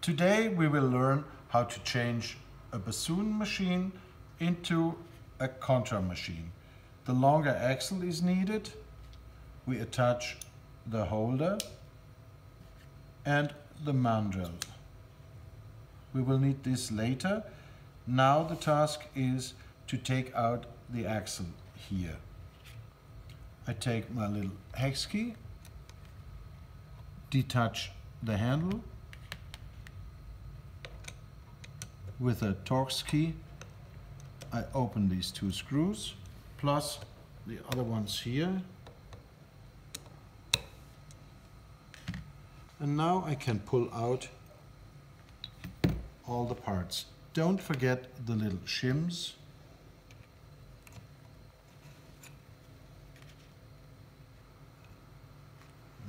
Today we will learn how to change a bassoon machine into a contra machine. The longer axle is needed. We attach the holder and the mandrel. We will need this later. Now the task is to take out the axle here. I take my little hex key, detach the handle with a Torx key. I open these two screws plus the other ones here. And now I can pull out all the parts. Don't forget the little shims.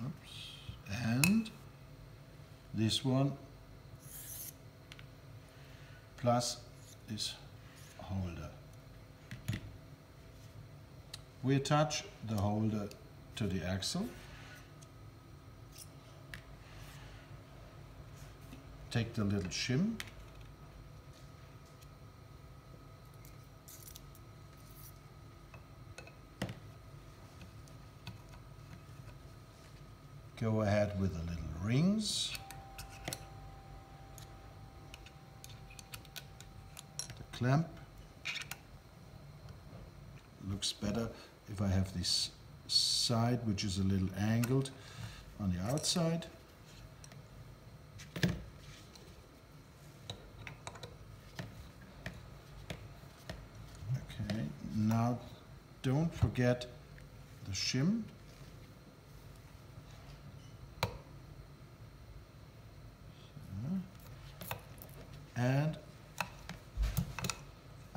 Oops. And this one plus this holder. We attach the holder to the axle. Take the little shim. Go ahead with the little rings. Clamp looks better if I have this side which is a little angled on the outside. Okay, now don't forget the shim. And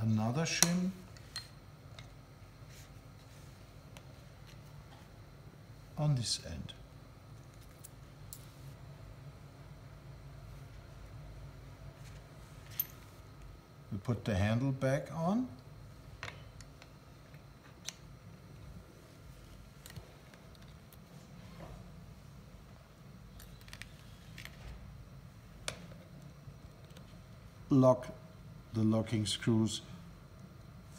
another shim. on this end. We put the handle back on. Lock the locking screws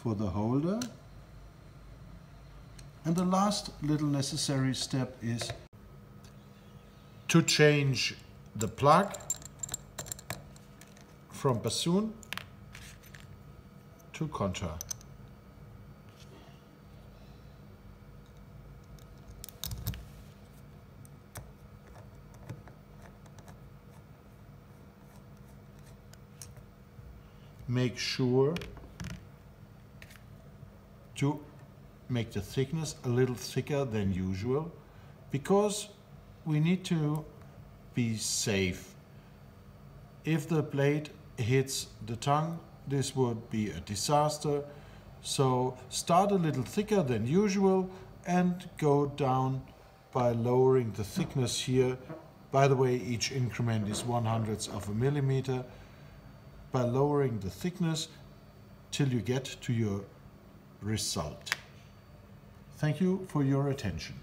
for the holder. And the last little necessary step is to change the plug from bassoon to contra. Make sure to make the thickness a little thicker than usual because we need to be safe. If the blade hits the tongue, this would be a disaster. So start a little thicker than usual and go down by lowering the thickness here. By the way, each increment is one hundredth of a millimeter. By lowering the thickness till you get to your result. Thank you for your attention.